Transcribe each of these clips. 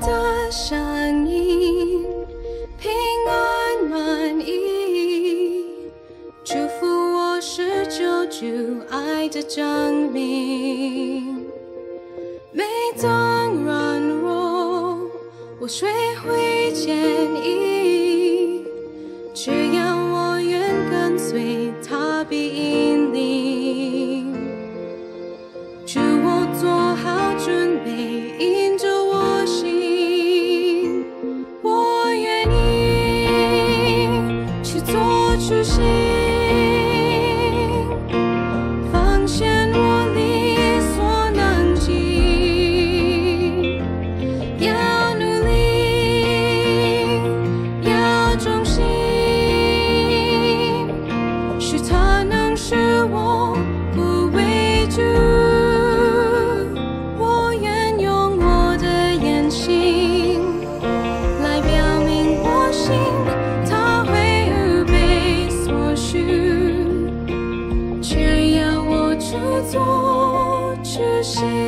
的声音，平安满意，祝福我是久久爱的证明。每当软弱，我学会坚毅。去心放下 shame.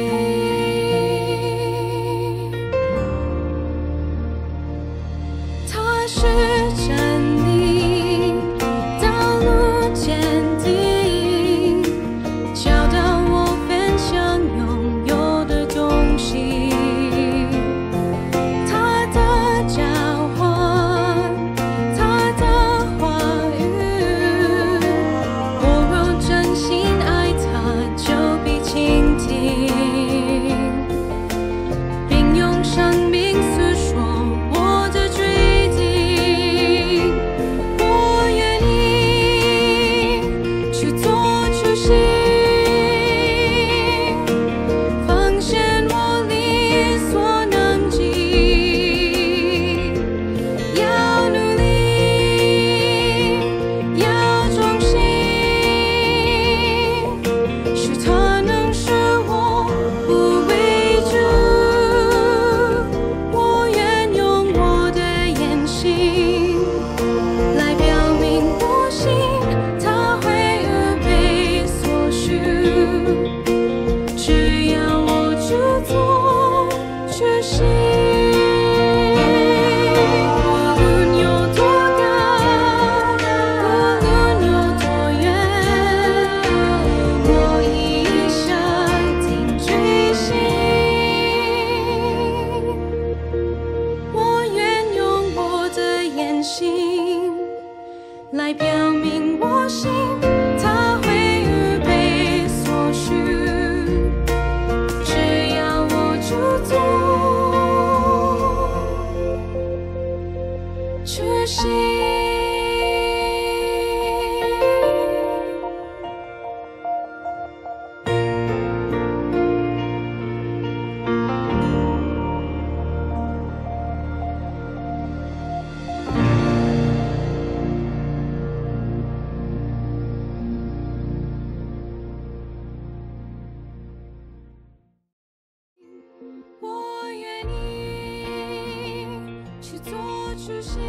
初心，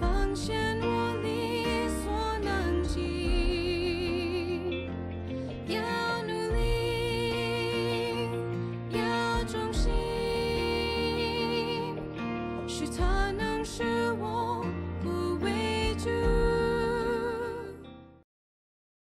奉献我力所能及。要努力，要衷心。